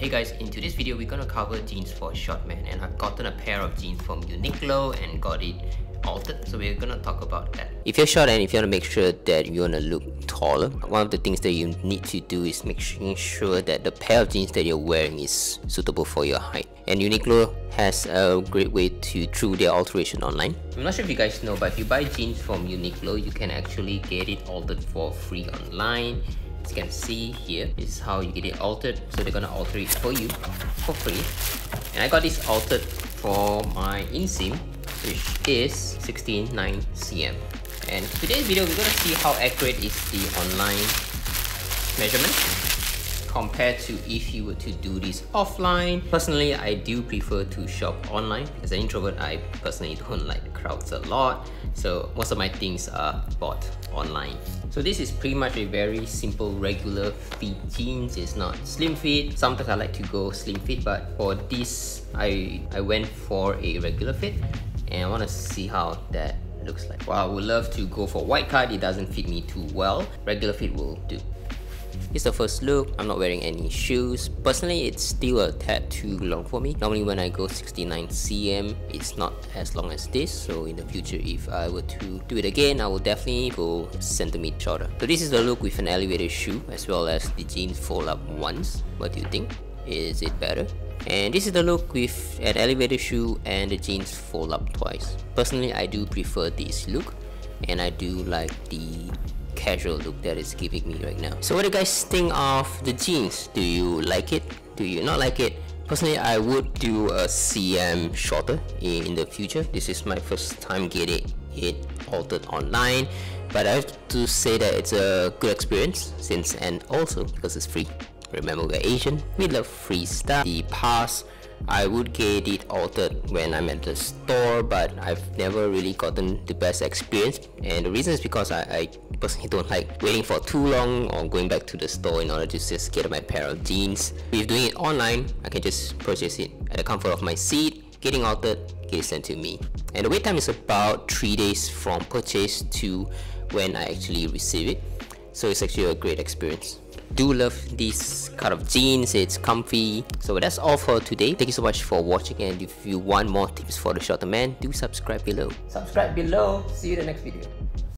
Hey guys, in today's video we're gonna cover jeans for short man and I've gotten a pair of jeans from Uniqlo and got it altered so we're gonna talk about that. If you're short and if you want to make sure that you want to look taller, one of the things that you need to do is making sure that the pair of jeans that you're wearing is suitable for your height. And Uniqlo has a great way to do their alteration online. I'm not sure if you guys know but if you buy jeans from Uniqlo you can actually get it altered for free online as you can see here this is how you get it altered. So they're gonna alter it for you for free. And I got this altered for my inseam which is 16.9 cm and today's video we're gonna see how accurate is the online measurement compared to if you were to do this offline. Personally, I do prefer to shop online. As an introvert, I personally don't like crowds a lot. So most of my things are bought online. So this is pretty much a very simple regular fit jeans. It's not slim fit. Sometimes I like to go slim fit, but for this, I, I went for a regular fit and I want to see how that looks like. Well, I would love to go for white card. It doesn't fit me too well. Regular fit will do. It's the first look, I'm not wearing any shoes. Personally, it's still a tad too long for me. Normally when I go 69cm, it's not as long as this. So in the future, if I were to do it again, I will definitely go centimeter shorter. So this is the look with an elevated shoe as well as the jeans fold up once. What do you think? Is it better? And this is the look with an elevated shoe and the jeans fold up twice. Personally, I do prefer this look and I do like the casual look that it's giving me right now. So what do you guys think of the jeans? Do you like it? Do you not like it? Personally, I would do a CM shorter in the future. This is my first time getting it altered online, but I have to say that it's a good experience since and also because it's free. Remember we're Asian, we love free stuff. The past I would get it altered when I'm at the store but I've never really gotten the best experience and the reason is because I, I personally don't like waiting for too long or going back to the store in order to just get my pair of jeans. If doing it online, I can just purchase it at the comfort of my seat, getting altered, get sent to me. And the wait time is about 3 days from purchase to when I actually receive it. So it's actually a great experience. Do love these kind of jeans. It's comfy. So that's all for today. Thank you so much for watching. And if you want more tips for the shorter man do subscribe below. Subscribe below. See you in the next video